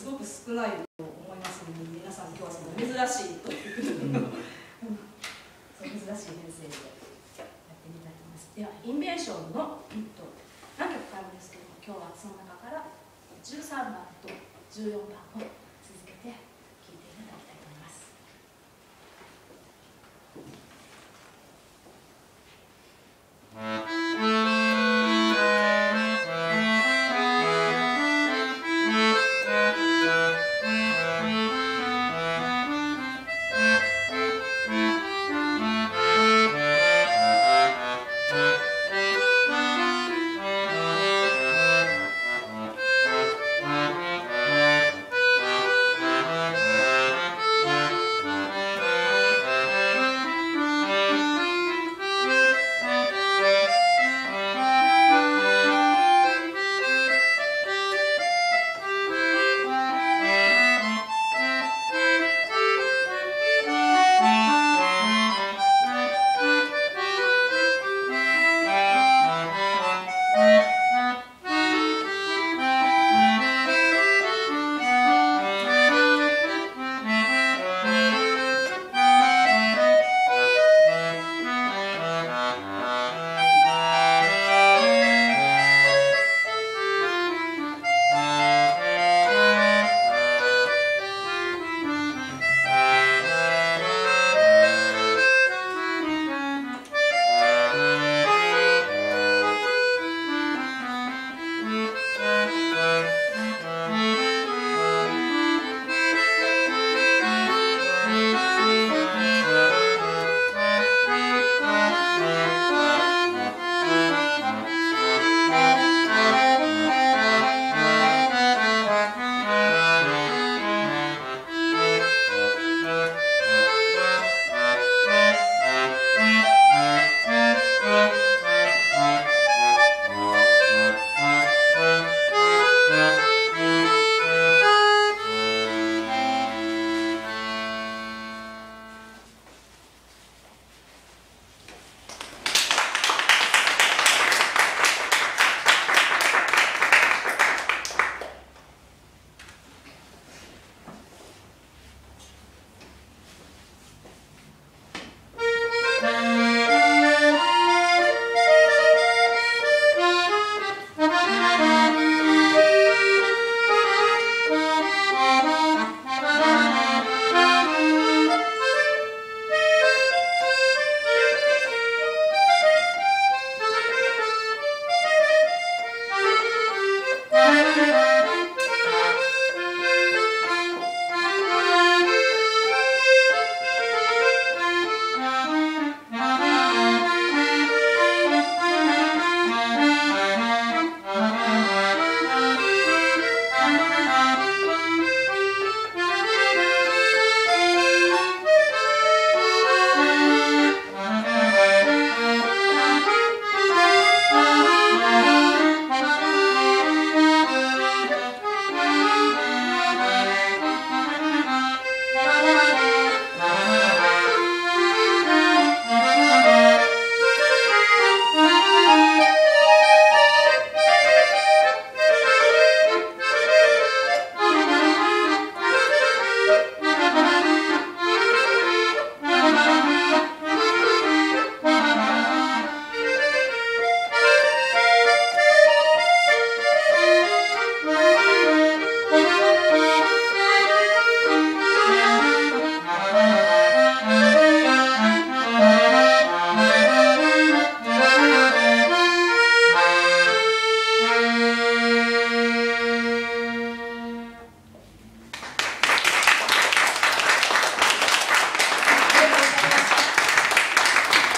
すごく少ないと思いますので皆さん今日はその珍しいというそう珍しい編成でやってみたいと思います。ではインベーションの、えっと、何曲かあるんですけども今日はその中から13番と14番を続けて